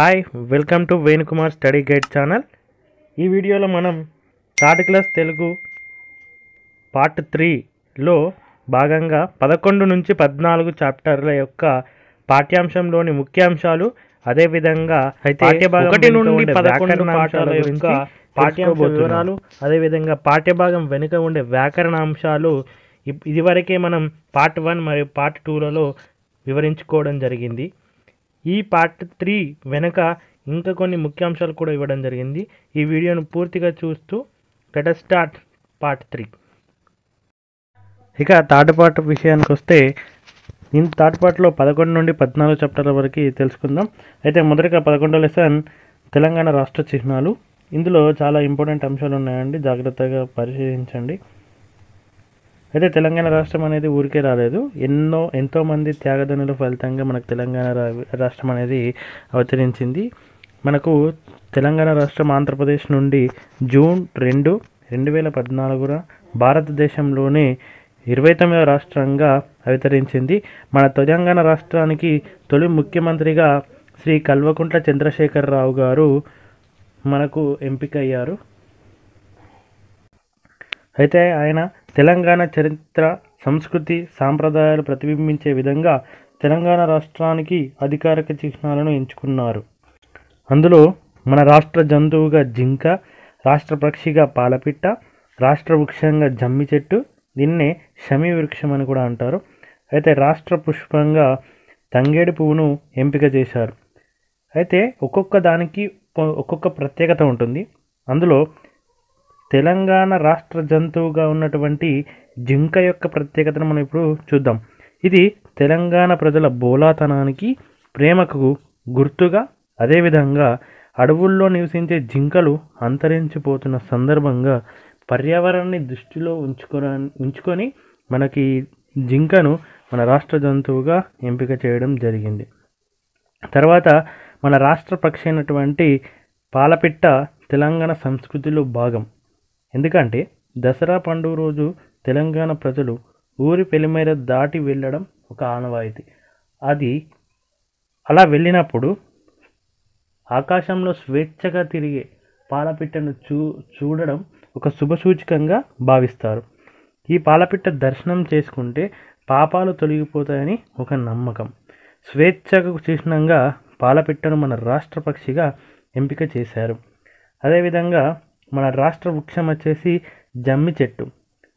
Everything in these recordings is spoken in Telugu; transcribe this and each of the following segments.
Hi welcome to Venukumar study guide channel ఈ వీడియోలో మనం థర్డ్ క్లాస్ తెలుగు పార్ట్ త్రీలో భాగంగా పదకొండు నుంచి పద్నాలుగు చాప్టర్ల యొక్క పాఠ్యాంశంలోని ముఖ్యాంశాలు అదేవిధంగా అయితే ఒకటి నుండి పదకొండు పాఠాల యొక్క పాఠ్యాంశ. వివరాలు అదేవిధంగా పాఠ్యభాగం వెనుక ఉండే వ్యాకరణ అంశాలు ఇదివరకే మనం పార్ట్ వన్ మరియు పార్ట్ టూలలో వివరించుకోవడం జరిగింది ఈ పార్ట్ త్రీ వెనక ఇంకా కొన్ని ముఖ్యాంశాలు కూడా ఇవ్వడం జరిగింది. ఈ వీడియోను పూర్తిగా చూస్తూ లెట్ స్టార్ట్ పార్ట్ త్రీ ఇక థర్డ్ పార్ట్ విషయానికి వస్తే ఈ థర్డ్ పార్ట్లో పదకొండు నుండి పద్నాలుగు చాప్టర్ల వరకు తెలుసుకుందాం. అయితే మొదటిగా పదకొండో లెసన్ తెలంగాణ రాష్ట్ర చిహ్నాలు. ఇందులో చాలా ఇంపార్టెంట్ అంశాలు ఉన్నాయండి. జాగ్రత్తగా పరిశీలించండి. అయితే తెలంగాణ రాష్ట్రం అనేది ఊరికే రాలేదు. ఎన్నో ఎంతోమంది త్యాగదనుల ఫలితంగా మనకు తెలంగాణ రా- రాష్ట్రం అనేది అవతరించింది. మనకు తెలంగాణ రాష్ట్రం ఆంధ్రప్రదేశ్ నుండి జూన్ రెండు రెండు వేల పద్నాలుగున భారతదేశంలోనే ఇరవై తొమ్మిదవ రాష్ట్రంగా అవతరించింది. మన తెలంగాణ రాష్ట్రానికి తొలి ముఖ్యమంత్రిగా శ్రీ కల్వకుంట్ల చంద్రశేఖరరావు గారు మనకు ఎంపికయ్యారు. అయితే ఆయన తెలంగాణ చరిత్ర సంస్కృతి సాంప్రదాయాలు ప్రతిబింబించే విధంగా తెలంగాణ రాష్ట్రానికి అధికారిక చిహ్నాలను ఎంచుకున్నారు. అందులో మన రాష్ట్ర జంతువుగా జింక రాష్ట్ర పక్షిగా పాలపిట్ట రాష్ట్ర వృక్షంగా జమ్మి చెట్టు దీన్నే షమీ వృక్షం అని కూడా అంటారు. అయితే రాష్ట్ర పుష్పంగా తంగేడు పువ్వును ఎంపిక చేశారు. అయితే ఒక్కొక్క దానికి ఒక్కొక్క ప్రత్యేకత ఉంటుంది. అందులో తెలంగాణ రాష్ట్ర జంతువుగా ఉన్నటువంటి జింక యొక్క ప్రత్యేకతను మనం ఇప్పుడు చూద్దాం. ఇది తెలంగాణ ప్రజల బోలాతనానికి ప్రేమకు గుర్తుగా అదేవిధంగా అడవుల్లో నివసించే జింకలు అంతరించిపోతున్న సందర్భంగా పర్యావరణాన్ని దృష్టిలో ఉంచుకొని ఉంచుకొని మనకి జింకను మన రాష్ట్ర జంతువుగా ఎంపిక చేయడం జరిగింది. తర్వాత మన రాష్ట్ర పక్షి అయినటువంటి పాలపిట్ట తెలంగాణ సంస్కృతిలో భాగం. ఎందుకంటే దసరా పండుగ రోజు తెలంగాణ ప్రజలు ఊరి పెలిమేర దాటి వెళ్ళడం ఒక ఆనవాయితీ. అది అలా వెళ్ళినప్పుడు ఆకాశంలో స్వేచ్ఛగా తిరిగే పాలపిట్టను చూ చూడడం ఒక శుభసూచకంగా భావిస్తారు. ఈ పాలపిట్ట దర్శనం చేసుకుంటే పాపాలు తొలగిపోతాయని ఒక నమ్మకం. స్వేచ్ఛకు చిహ్నంగా పాలపిట్టను మన రాష్ట్ర పక్షిగా ఎంపిక చేశారు. అదేవిధంగా మన రాష్ట్ర వృక్షం వచ్చేసి జమ్మి చెట్టు.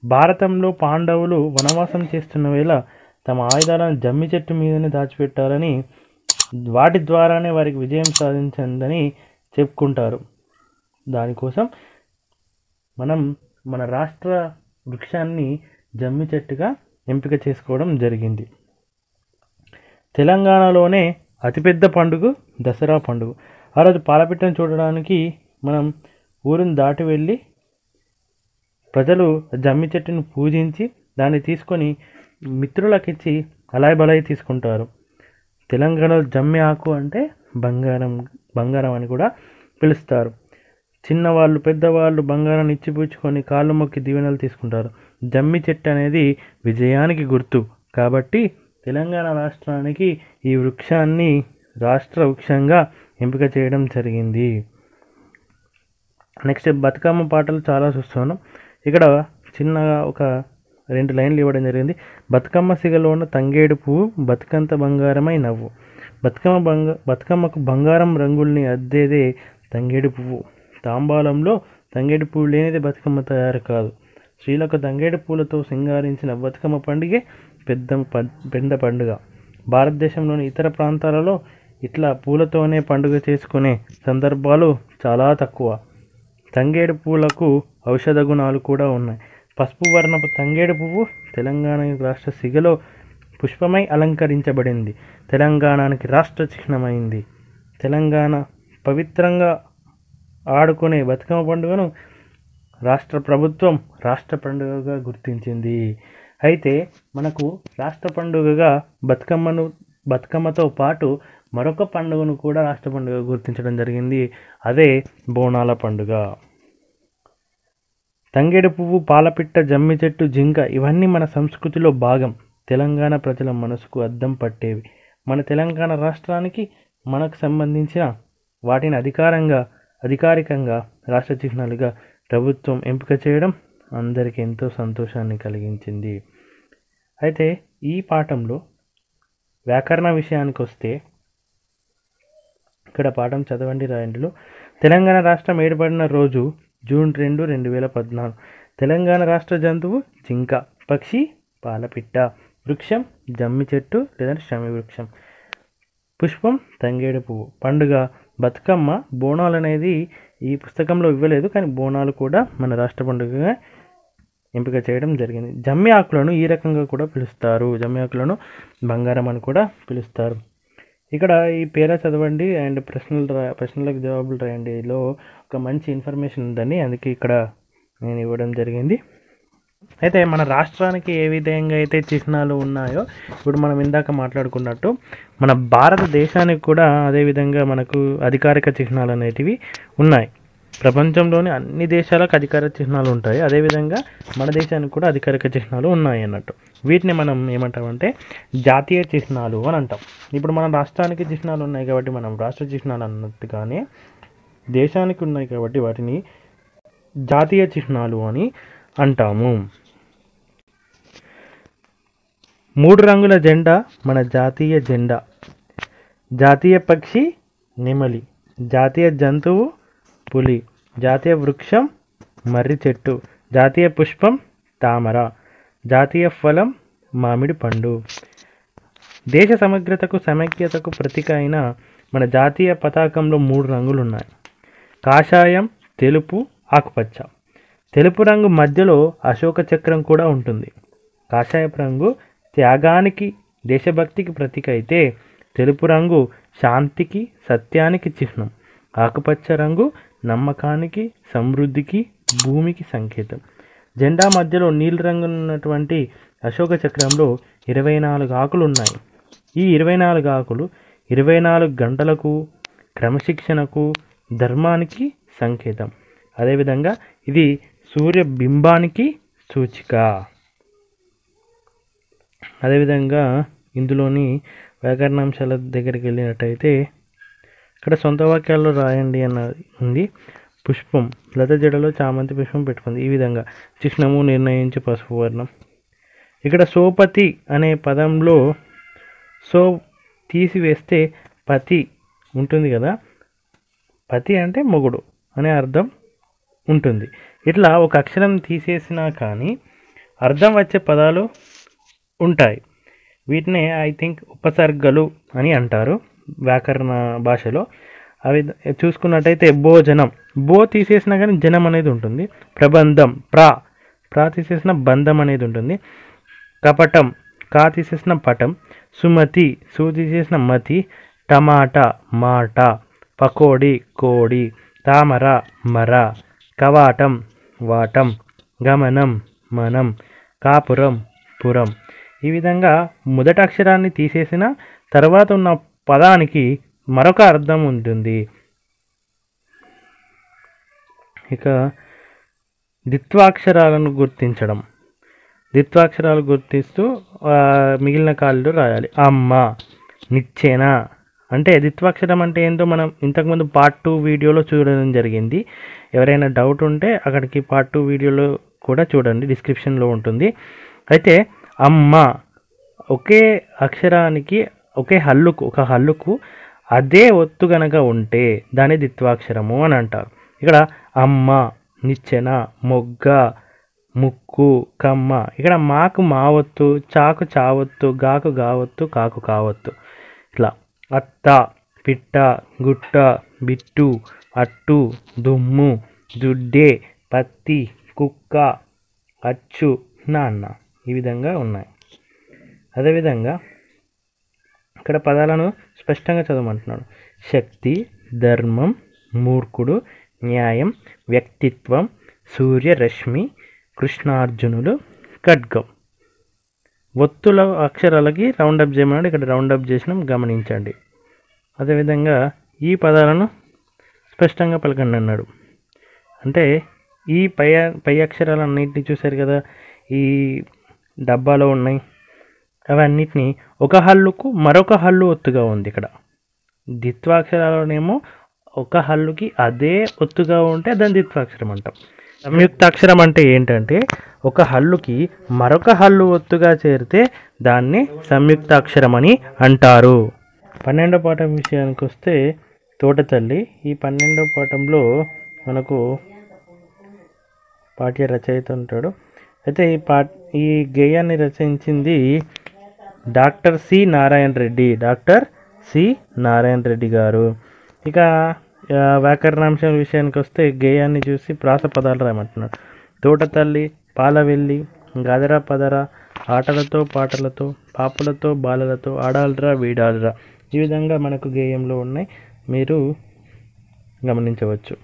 భారతంలో పాండవులు వనవాసం చేస్తున్న వేళ తమ ఆయుధాలను జమ్మి చెట్టు మీదనే దాచిపెట్టారని వాటి ద్వారానే వారికి విజయం సాధించిందని చెప్పుకుంటారు. దానికోసం మనం మన రాష్ట్ర వృక్షాన్ని జమ్మి చెట్టుగా ఎంపిక చేసుకోవడం జరిగింది. తెలంగాణలోనే అతిపెద్ద పండుగ దసరా పండుగ. ఆ రోజు పాలపిట్టను చూడడానికి మనం ఊరిని దాటి వెళ్ళి ప్రజలు జమ్మి చెట్టును పూజించి దాన్ని తీసుకొని మిత్రులకిచ్చి అలాయ్ బలాయి తీసుకుంటారు. తెలంగాణలో జమ్మి ఆకు అంటే బంగారం బంగారం అని కూడా పిలుస్తారు. చిన్నవాళ్ళు పెద్దవాళ్ళు బంగారం ఇచ్చిపుచ్చుకొని కాళ్ళు మొక్కి దీవెనలు తీసుకుంటారు. జమ్మి చెట్టు అనేది విజయానికి గుర్తు. కాబట్టి తెలంగాణ రాష్ట్రానికి ఈ వృక్షాన్ని రాష్ట్ర వృక్షంగా ఎంపిక చేయడం జరిగింది. నెక్స్ట్ బతుకమ్మ పాటలు చాలా చూస్తాను. ఇక్కడ చిన్నగా ఒక రెండు లైన్లు ఇవ్వడం జరిగింది. బతుకమ్మ సిగలో ఉన్న తంగేడు పువ్వు బతుకంత బంగారమై నవ్వు. బతుకమ్మ బంగ బతుకమ్మకు బంగారం రంగుల్ని అద్దేదే తంగేడు పువ్వు. తాంబాలంలో తంగేడు పువ్వు లేనిదే బతుకమ్మ తయారు కాదు. స్త్రీలకు తంగేడు పూలతో సింగారించిన బతుకమ్మ పండుగే పెద్ద ప- పెద్ద పండుగ. భారతదేశంలోని ఇతర ప్రాంతాలలో ఇట్లా పూలతోనే పండుగ చేసుకునే సందర్భాలు చాలా తక్కువ. తంగేడు పువ్వులకు ఔషధ గుణాలు కూడా ఉన్నాయి. పసుపు వర్ణపు తంగేడు పువ్వు తెలంగాణ రాష్ట్ర సిగలో పుష్పమై అలంకరించబడింది. తెలంగాణకి రాష్ట్ర చిహ్నమైంది. తెలంగాణ పవిత్రంగా ఆడుకునే బతుకమ్మ పండుగను రాష్ట్ర ప్రభుత్వం రాష్ట్ర పండుగగా గుర్తించింది. అయితే మనకు రాష్ట్ర పండుగగా బతుకమ్మను బతుకమ్మతో పాటు మరొక పండుగను కూడా రాష్ట్ర పండుగ గుర్తించడం జరిగింది. అదే బోనాల పండుగ. తంగేడు పువ్వు పాలపిట్ట జమ్మి చెట్టు జింక ఇవన్నీ మన సంస్కృతిలో భాగం. తెలంగాణ ప్రజల మనసుకు అద్దం పట్టేవి. మన తెలంగాణ రాష్ట్రానికి మనకు సంబంధించిన వాటిని అధికారంగా అధికారికంగా రాష్ట్ర చిహ్నాలుగా ప్రభుత్వం ఎంపిక చేయడం అందరికీ ఎంతో సంతోషాన్ని కలిగించింది. అయితే ఈ పాఠంలో వ్యాకరణ విషయానికి వస్తే ఇక్కడ పాఠం చదవండి రాయండిలో తెలంగాణ రాష్ట్రం ఏర్పడిన రోజు జూన్ రెండు రెండు వేల పద్నాలుగు. తెలంగాణ రాష్ట్ర జంతువు జింక పక్షి పాలపిట్ట వృక్షం జమ్మి చెట్టు లేదా శమి వృక్షం. పుష్పం తంగేడు పువ్వు. పండుగ బతుకమ్మ బోనాలు అనేది ఈ పుస్తకంలో ఇవ్వలేదు కానీ బోనాలు కూడా మన రాష్ట్ర పండుగగా ఎంపిక చేయడం జరిగింది. జమ్మి ఆకులను ఈ రకంగా కూడా పిలుస్తారు. జమ్మి ఆకులను బంగారం అని కూడా పిలుస్తారు. ఇక్కడ ఈ పేరా చదవండి అండ్ ప్రశ్నలు రా ప్రశ్నలకు జవాబులు రాయండి. ఒక మంచి ఇన్ఫర్మేషన్ ఉందని అందుకే ఇక్కడ నేను ఇవ్వడం జరిగింది. అయితే మన రాష్ట్రానికి ఏ విధంగా అయితే చిహ్నాలు ఉన్నాయో ఇప్పుడు మనం ఇందాక మాట్లాడుకున్నట్టు మన భారతదేశానికి కూడా అదేవిధంగా మనకు అధికారిక చిహ్నాలు అనేటివి ఉన్నాయి. ప్రపంచంలోని అన్ని దేశాలకు అధికార చిహ్నాలు ఉంటాయి. అదేవిధంగా మన దేశానికి కూడా అధికారిక చిహ్నాలు ఉన్నాయి అన్నట్టు. వీటిని మనం ఏమంటామంటే జాతీయ చిహ్నాలు అని అంటాం. ఇప్పుడు మన రాష్ట్రానికి చిహ్నాలు ఉన్నాయి కాబట్టి మనం రాష్ట్ర చిహ్నాలు అన్నట్టుగానే దేశానికి ఉన్నాయి కాబట్టి వాటిని జాతీయ చిహ్నాలు అని అంటాము. మూడు రంగుల జెండా మన జాతీయ జెండా. జాతీయ పక్షి నెమలి జాతీయ జంతువు పులి. జాతీయ వృక్షం మర్రి చెట్టు. జాతీయ పుష్పం తామర. జాతీయ ఫలం మామిడి పండు. దేశ సమగ్రతకు సమైక్యతకు ప్రతీక అయిన మన జాతీయ పతాకంలో మూడు రంగులు ఉన్నాయి కాషాయం తెలుపు ఆకుపచ్చ. తెలుపు రంగు మధ్యలో అశోక చక్రం కూడా ఉంటుంది. కాషాయపు రంగు త్యాగానికి దేశభక్తికి ప్రతీక అయితే తెలుపు రంగు శాంతికి సత్యానికి చిహ్నం. ఆకుపచ్చ రంగు నమ్మకానికి సమృద్ధికి భూమికి సంకేతం. జెండా మధ్యలో నీలి అశోక చక్రంలో ఇరవై నాలుగు ఆకులు ఉన్నాయి ఈ ఇరవై నాలుగు ఆకులు ఇరవై నాలుగు గంటలకు క్రమశిక్షణకు ధర్మానికి సంకేతం. అదేవిధంగా ఇది సూర్యబింబానికి సూచిక. అదేవిధంగా ఇందులోని వ్యాకరణాంశాల దగ్గరికి వెళ్ళినట్టయితే ఇక్కడ సొంత వాక్యాల్లో రాయండి అన్నది ఉంది. పుష్పం లత జడలో చామంతి పుష్పం పెట్టుకుంది. ఈ విధంగా చిహ్నము నిర్ణయించి పసుపు వర్ణం. ఇక్కడ సోపతి అనే పదంలో సో తీసివేస్తే పతి ఉంటుంది కదా. పతి అంటే మొగుడు అనే అర్థం ఉంటుంది. ఇట్లా ఒక అక్షరం తీసేసినా కానీ అర్థం వచ్చే పదాలు ఉంటాయి. వీటినే ఐ థింక్ ఉపసర్గలు అని అంటారు. వ్యాకరణ భాషలో. అవి చూసుకున్నట్టయితే భోజనం. బో తీసేసినా కానీ జనం అనేది ఉంటుంది. ప్రబంధం ప్రా. ప్రా తీసేసిన బంధం అనేది ఉంటుంది. కపటం కా తీసేసిన పటం. సుమతి సు తీసేసిన మతి. టమాటా మాట. పకోడి కోడి. తామర మర. కవాటం వాటం. గమనం మనం. కాపురం పురం. ఈ విధంగా మొదటి అక్షరాన్ని తీసేసిన తర్వాత ఉన్న పదానికి మరొక అర్థం ఉంటుంది. ఇక దిత్వాక్షరాలను గుర్తించడం. దిత్వాక్షరాలు గుర్తిస్తూ మిగిలిన కాళ్ళు రాయాలి. అమ్మ నిచ్చెన. అంటే దిత్వాక్షరం అంటే ఏంటో మనం ఇంతకుముందు పార్ట్ టూ వీడియోలో చూడడం జరిగింది. ఎవరైనా డౌట్ ఉంటే అక్కడికి పార్ట్ టూ వీడియోలో కూడా చూడండి. డిస్క్రిప్షన్లో ఉంటుంది. అయితే అమ్మ ఒకే అక్షరానికి ఒకే హల్లుకు ఒక హల్లుకు అదే ఒత్తు గనక ఉంటే దాని దిత్వాక్షరము అని అంటారు. ఇక్కడ అమ్మ నిచ్చెన మొగ్గ ముక్కు కమ్మ. ఇక్కడ మాకు మావత్తు చాకు చావత్తు గాకు గావత్తు కాకు కావత్తు ఇట్లా అత్త పిట్ట గుట్ట బిట్టు అట్టు దుమ్ము దుడ్డే పత్తి కుక్క అచ్చు నాన్న. ఈ విధంగా ఉన్నాయి. అదేవిధంగా ఇక్కడ పదాలను స్పష్టంగా చదవమంటున్నాడు. శక్తి ధర్మం మూర్ఖుడు న్యాయం వ్యక్తిత్వం సూర్యరశ్మి కృష్ణార్జునులు ఖడ్గం. ఒత్తుల అక్షరాలకి రౌండప్ చేయమన్నాడు. ఇక్కడ రౌండప్ చేసినాం గమనించండి. అదేవిధంగా ఈ పదాలను స్పష్టంగా పలకండి అన్నాడు. అంటే ఈ పై పై అక్షరాలన్నింటినీ చూశారు కదా ఈ డబ్బాలో ఉన్నాయి అవన్నిటిని ఒక హల్లుకు మరొక హల్లు ఒత్తుగా ఉంది ఇక్కడ. ద్విత్వాక్షరాలనేమో ఒక హల్లుకి అదే ఒత్తుగా ఉంటే దాన్ని ద్విత్వాక్షరం అంటాం. సంయుక్తాక్షరం అంటే ఏంటంటే ఒక హల్లుకి మరొక హల్లు ఒత్తుగా చేరితే దాన్ని సంయుక్తాక్షరం అని అంటారు. పన్నెండో పాఠం విషయానికి వస్తే తోటతల్లి ఈ పన్నెండో పాఠంలో మనకు పాఠ్య రచయిత ఉంటాడు. అయితే ఈ పా ఈ గేయాన్ని రచించింది doctor C Narayana Reddy doctor C Narayana Reddy గారు. ఇక వ్యాకరణాంశం విషయానికి వస్తే గేయాన్ని చూసి ప్రాస పదాలు రాయమంటున్నాడు. తోటతల్లి పాలవెల్లి గదర పదర ఆటలతో పాటలతో పాపలతో బాలలతో ఆడాలరా వీడాలరా ఈ విధంగా మనకు గేయంలో ఉన్నాయి. మీరు గమనించవచ్చు.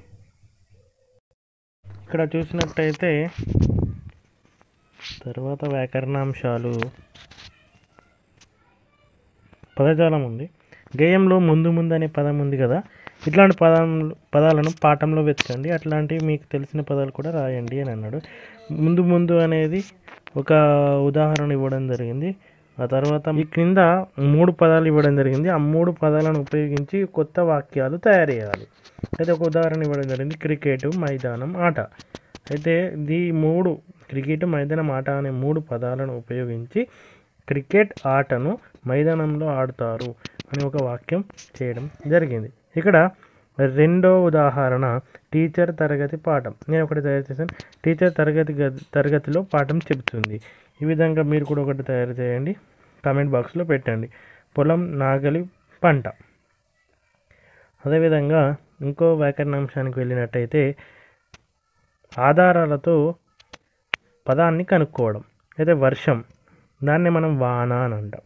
ఇక్కడ చూసినట్టయితే తర్వాత వ్యాకరణాంశాలు పదజాలం ఉంది. గేయంలో ముందు ముందు అనే పదం ఉంది కదా. ఇట్లాంటి పదం పదాలను పాఠంలో వెతకండి. అట్లాంటివి మీకు తెలిసిన పదాలు కూడా రాయండి అని అన్నాడు. ముందు ముందు అనేది ఒక ఉదాహరణ ఇవ్వడం జరిగింది. ఆ తర్వాత ఈ క్రింద మూడు పదాలు ఇవ్వడం జరిగింది. ఆ మూడు పదాలను ఉపయోగించి కొత్త వాక్యాలు తయారు చేయాలి. అయితే ఒక ఉదాహరణ ఇవ్వడం జరిగింది. క్రికెట్ మైదానం ఆట. అయితే ఈ మూడు క్రికెట్ మైదానం ఆట అనే మూడు పదాలను ఉపయోగించి క్రికెట్ ఆటను మైదానంలో ఆడుతారు అని ఒక వాక్యం చేయడం జరిగింది. ఇక్కడ రెండో ఉదాహరణ టీచర్ తరగతి పాఠం. నేను ఒకటి తయారు చేశాను. టీచర్ తరగతి తరగతిలో పాఠం చెబుతుంది. ఈ విధంగా మీరు కూడా ఒకటి తయారు చేయండి. కామెంట్ బాక్స్లో పెట్టండి. పొలం నాగలి పంట. అదేవిధంగా ఇంకో వ్యాకరణాంశానికి వెళ్ళినట్టయితే ఆధారాలతో పదాన్ని కనుక్కోవడం. అయితే వర్షం దాన్ని మనం వాన అని అంటాం.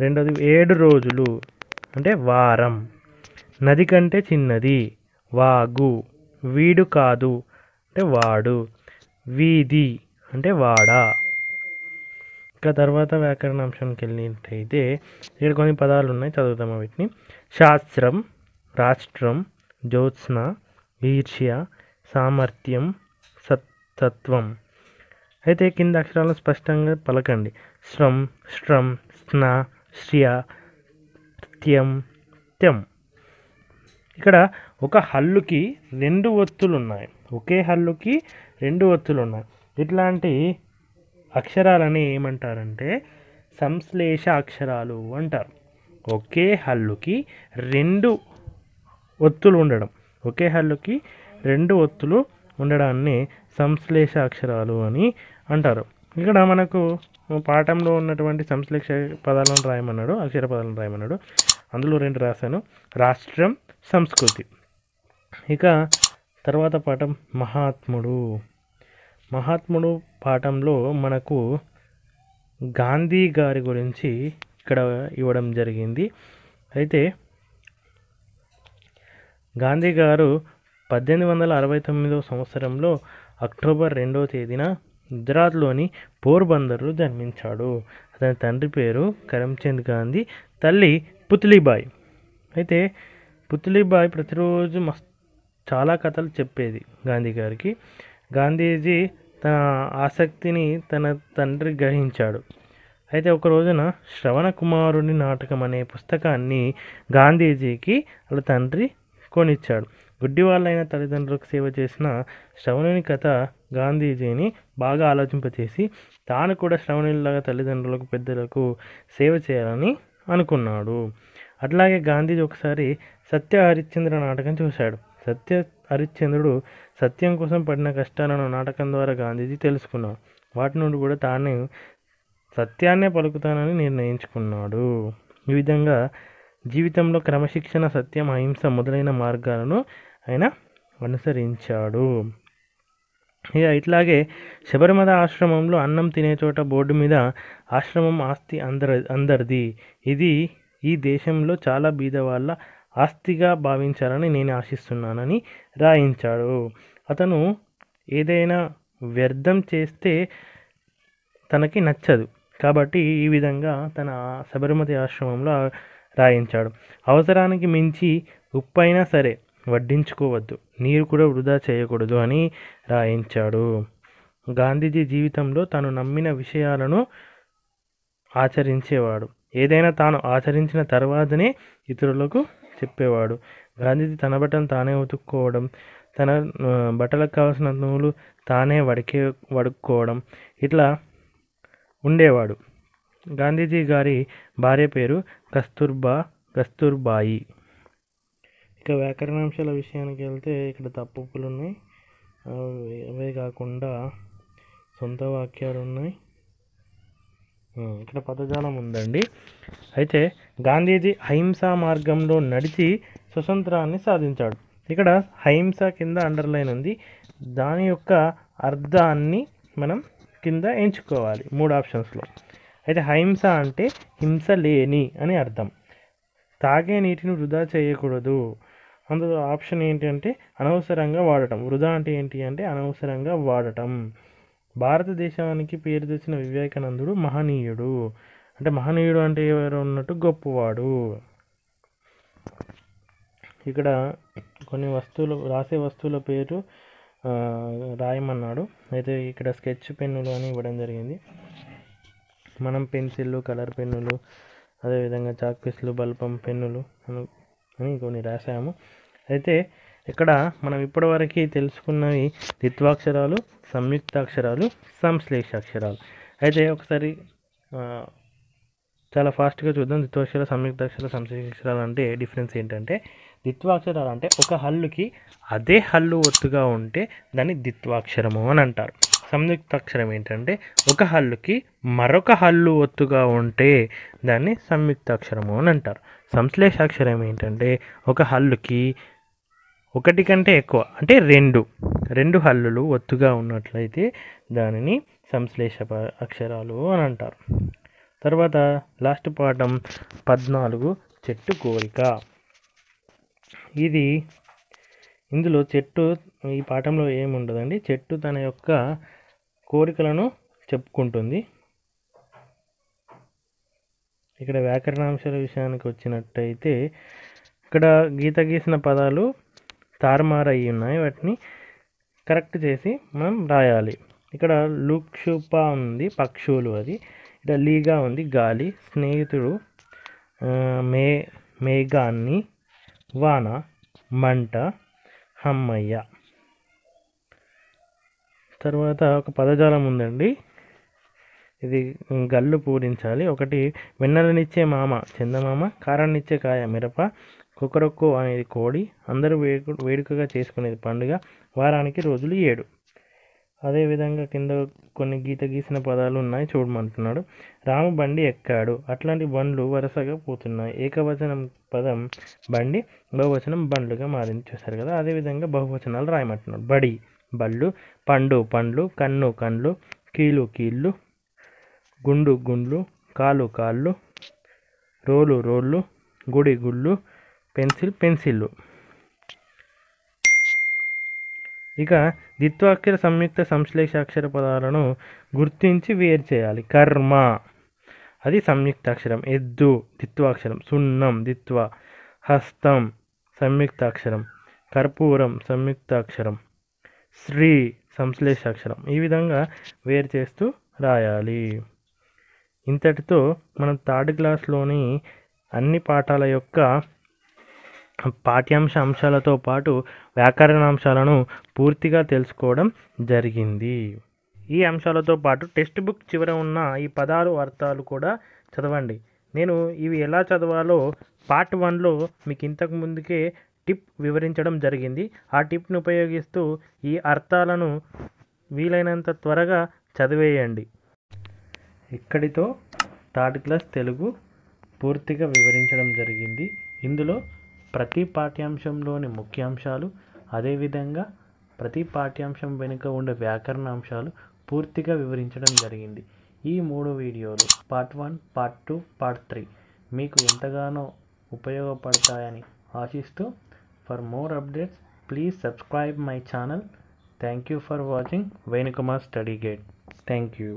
రెండోది ఏడు రోజులు అంటే వారం. నది కంటే చిన్నది వాగు. వీడు కాదు అంటే వాడు. వీధి అంటే వాడ. ఇంకా తర్వాత వ్యాకరణాంశానికి వెళ్ళినట్టయితే ఇక్కడ కొన్ని పదాలు ఉన్నాయి చదువుతాము వీటిని. శాస్త్రం రాష్ట్రం జ్యోత్స్న ఈర్ష్య సామర్థ్యం సత్వం అయితే కింద అక్షరాలను స్పష్టంగా పలకండి. శ్రం శ్రం స్న శ్రియ త్యం త్యం. ఇక్కడ ఒక హల్లుకి రెండు ఒత్తులు ఉన్నాయి ఒకే హల్లుకి రెండు ఒత్తులు ఉన్నాయి ఇట్లాంటి అక్షరాలని ఏమంటారంటే సంశ్లేష అక్షరాలు అంటారు. ఒకే హల్లుకి రెండు ఒత్తులు ఉండడం. ఒకే హల్లుకి రెండు ఒత్తులు ఉండడాన్ని సంశ్లేష అక్షరాలు అని అంటారు. ఇక్కడ మనకు పాఠంలో ఉన్నటువంటి సంశ్లేష పదాలను రాయమన్నాడు అక్షర పదాలను రాయమన్నాడు. అందులో రెండు రాశాను. రాష్ట్రం సంస్కృతి. ఇక తర్వాత పాఠం మహాత్ముడు. మహాత్ముడు పాఠంలో మనకు గాంధీ గారి గురించి ఇక్కడ ఇవ్వడం జరిగింది. అయితే గాంధీ గారు పద్దెనిమిది వందల అరవై తొమ్మిదో సంవత్సరంలో అక్టోబర్ రెండవ తేదీన గుజరాత్లోని పోర్బందర్లో జన్మించాడు. అతని తండ్రి పేరు కరమ్చంద్ గాంధీ తల్లి పుత్లీబాయ్. అయితే పుత్లీబాయ్ ప్రతిరోజు మస్త్ చాలా కథలు చెప్పేది గాంధీ గారికి. గాంధీజీ తన ఆసక్తిని తన తండ్రి గ్రహించాడు. అయితే ఒక రోజున శ్రవణ కుమారుని నాటకం అనే పుస్తకాన్ని గాంధీజీకి వాళ్ళ తండ్రి కొనిచ్చాడు. గుడ్డి వాళ్ళైన తల్లిదండ్రులకు సేవ చేసిన శ్రవణుని కథ గాంధీజీని బాగా ఆలోచింపచేసి తాను కూడా శ్రవణునిలాగా తల్లిదండ్రులకు పెద్దలకు సేవ చేయాలని అనుకున్నాడు. అట్లాగే గాంధీజీ ఒకసారి సత్య హరిశ్చంద్ర నాటకం చూశాడు. సత్య హరిశ్చంద్రుడు సత్యం కోసం పడిన కష్టాలను నాటకం ద్వారా గాంధీజీ తెలుసుకున్నాడు. వాటి నుండి కూడా తాను సత్యాన్నే పలుకుతానని నిర్ణయించుకున్నాడు. ఈ విధంగా జీవితంలో క్రమశిక్షణ సత్యం అహింస మొదలైన మార్గాలను ఆయన అనుసరించాడు. ఇక ఇట్లాగే శబరిమల ఆశ్రమంలో అన్నం తినే చోట బోర్డు మీద ఆశ్రమం ఆస్తి అందరి అందరిది. ఇది ఈ దేశంలో చాలా బీద వాళ్ళ ఆస్తిగా భావించాలని నేను ఆశిస్తున్నానని రాయించాడు. అతను ఏదైనా వ్యర్థం చేస్తే తనకి నచ్చదు. కాబట్టి ఈ విధంగా తన శబరిమతి ఆశ్రమంలో రాయించాడు. అవసరానికి మించి ఉప్పైనా సరే వడ్డించుకోవద్దు. నీరు కూడా వృధా చేయకూడదు అని రాయించాడు. గాంధీజీ జీవితంలో తాను నమ్మిన విషయాలను ఆచరించేవాడు. ఏదైనా తాను ఆచరించిన తర్వాతనే ఇతరులకు చెప్పేవాడు. గాంధీజీ తన బట్టలు తానే ఉతుక్కోవడం తన బట్టలకు కావాల్సిన నూలు తానే వడికే వడుక్కోవడం ఇట్లా ఉండేవాడు. గాంధీజీ గారి భార్య పేరు కస్తూర్బా కస్తూర్బాయి. ఇక వ్యాకరణాంశాల విషయానికి వెళ్తే ఇక్కడ తప్పులు ఉన్నాయి అవే కాకుండా సొంత వాక్యాలు ఉన్నాయి. ఇక్కడ పదజాలం ఉందండి. అయితే గాంధీజీ అహింసా మార్గంలో నడిచి స్వతంత్రాన్ని సాధించాడు. ఇక్కడ అహింస కింద అండర్లైన్ ఉంది. దాని యొక్క అర్థాన్ని మనం కింద ఎంచుకోవాలి మూడు ఆప్షన్స్లో. అయితే అహింస అంటే హింస లేని అని అర్థం. తాగే నీటిని వృధా చేయకూడదు. అందులో ఆప్షన్ ఏంటంటే అనవసరంగా వాడటం. వృధా అంటే ఏంటి అంటే అనవసరంగా వాడటం. భారతదేశానికి పేరు తెచ్చిన వివేకానందుడు మహనీయుడు. అంటే మహనీయుడు అంటే ఎవరు ఉన్నట్టు గొప్పవాడు. ఇక్కడ కొన్ని వస్తువులు రాసే వస్తువుల పేరు రాయమన్నాడు. అయితే ఇక్కడ స్కెచ్ పెన్నులు అని ఇవ్వడం జరిగింది. మనం పెన్సిళ్ళు కలర్ పెన్నులు అదేవిధంగా చాక్ పీసులు బల్పం పెన్నులు అని అని కొన్ని రాసాము అయితే ఇక్కడ మనం ఇప్పటివరకు తెలుసుకున్నవి ద్విత్వాక్షరాలు సంయుక్తాక్షరాలు సంశ్లేషాక్షరాలు. అయితే ఒకసారి చాలా ఫాస్ట్గా చూద్దాం. ద్విత్వాక్షర సంయుక్తాక్షర సంశ్లేషాక్షరాలు అంటే డిఫరెన్స్ ఏంటంటే ద్విత్వాక్షరాలు అంటే ఒక హల్లుకి అదే హల్లు ఒత్తుగా ఉంటే దాన్ని ద్విత్వాక్షరము అని అంటారు. సంయుక్తాక్షరం ఏంటంటే ఒక హల్లుకి మరొక హల్లు ఒత్తుగా ఉంటే దాన్ని సంయుక్తాక్షరము అని అంటారు. సంశ్లేషాక్షరం ఏంటంటే ఒక హల్లుకి ఒకటి కంటే ఎక్కువ అంటే రెండు రెండు హల్లులు ఒత్తుగా ఉన్నట్లయితే దానిని సంశ్లేష అక్షరాలు అని అంటారు. తర్వాత లాస్ట్ పాఠం పద్నాలుగు చెట్టు కోరిక. ఇది ఇందులో చెట్టు ఈ పాఠంలో ఏముండదండి? చెట్టు తన యొక్క కోరికలను చెప్పుకుంటుంది. ఇక్కడ వ్యాకరణాంశాల విషయానికి వచ్చినట్టయితే ఇక్కడ గీత గీసిన పదాలు తారుమారయ్యి ఉన్నాయి. వాటిని కరెక్ట్ చేసి మనం రాయాలి. ఇక్కడ లుక్షుప ఉంది పక్షులు అది. ఇక్కడ లీగా ఉంది గాలి. స్నేహితుడు మే మేఘాన్ని వాన మంట హమ్మయ్య. తర్వాత ఒక పదజాలం ఉందండి. ఇది గల్లు పూరించాలి. ఒకటి వెన్నెలనిచ్చే మామ చందమామ కారాన్నిచ్చే కాయ మిరప కొకరొక్కో అనేది కోడి అందరూ వేడుక వేడుకగా చేసుకునేది పండుగ వారానికి రోజులు ఏడు. అదేవిధంగా కింద కొన్ని గీత గీసిన పదాలు ఉన్నాయి చూడమంటున్నాడు. రాము బండి ఎక్కాడు. అట్లాంటి బండ్లు వరుసగా పోతున్నాయి. ఏకవచనం పదం బండి బహువచనం బండ్లుగా మారింది. చూస్తారు కదా? అదేవిధంగా బహువచనాలు రాయమంటున్నాడు. బడి బళ్ళు పండు పండ్లు కన్ను కండ్లు కీలు కీళ్ళు గుండు గుండ్లు కాలు కాళ్ళు రోలు రోళ్ళు గుడి గుళ్ళు పెన్సిల్ పెన్సిల్లు. ఇక ద్విత్వాక్షర సంయుక్త సంశ్లేషాక్షర పదాలను గుర్తించి వేరు చేయాలి. కర్మ. అది సంయుక్తాక్షరం. ఎద్దు ద్విత్వాక్షరం. సున్నం ద్విత్వ హస్తం సంయుక్తాక్షరం. కర్పూరం సంయుక్తాక్షరం. శ్రీ సంశ్లేషాక్షరం. ఈ విధంగా వేరు చేస్తూ రాయాలి. ఇంతటితో మనం థర్డ్ క్లాస్లోని అన్ని పాఠాల యొక్క పాఠ్యాంశ అంశాలతో పాటు వ్యాకరణాంశాలను పూర్తిగా తెలుసుకోవడం జరిగింది. ఈ అంశాలతో పాటు టెక్స్ట్ బుక్ చివర ఉన్న ఈ పదాలు అర్థాలు కూడా చదవండి. నేను ఇవి ఎలా చదవాలో పార్ట్ వన్లో మీకు ఇంతకు ముందుకే టిప్ వివరించడం జరిగింది. ఆ టిప్ను ఉపయోగిస్తూ ఈ అర్థాలను వీలైనంత త్వరగా చదివేయండి. ఇక్కడితో థర్డ్ క్లాస్ తెలుగు పూర్తిగా వివరించడం జరిగింది. ఇందులో ప్రతి పాఠ్యాంశంలోని ముఖ్యాంశాలు అదేవిధంగా ప్రతి పాఠ్యాంశం వెనుక ఉండే వ్యాకరణ అంశాలు పూర్తిగా వివరించడం జరిగింది. ఈ మూడు వీడియోలు part one part two part three మీకు ఎంతగానో ఉపయోగపడతాయని ఆశిస్తూ for more updates please subscribe my channel. Thank you for watching. Venukumar study gate thank you.